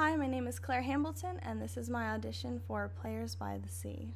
Hi, my name is Claire Hambleton, and this is my audition for Players by the Sea.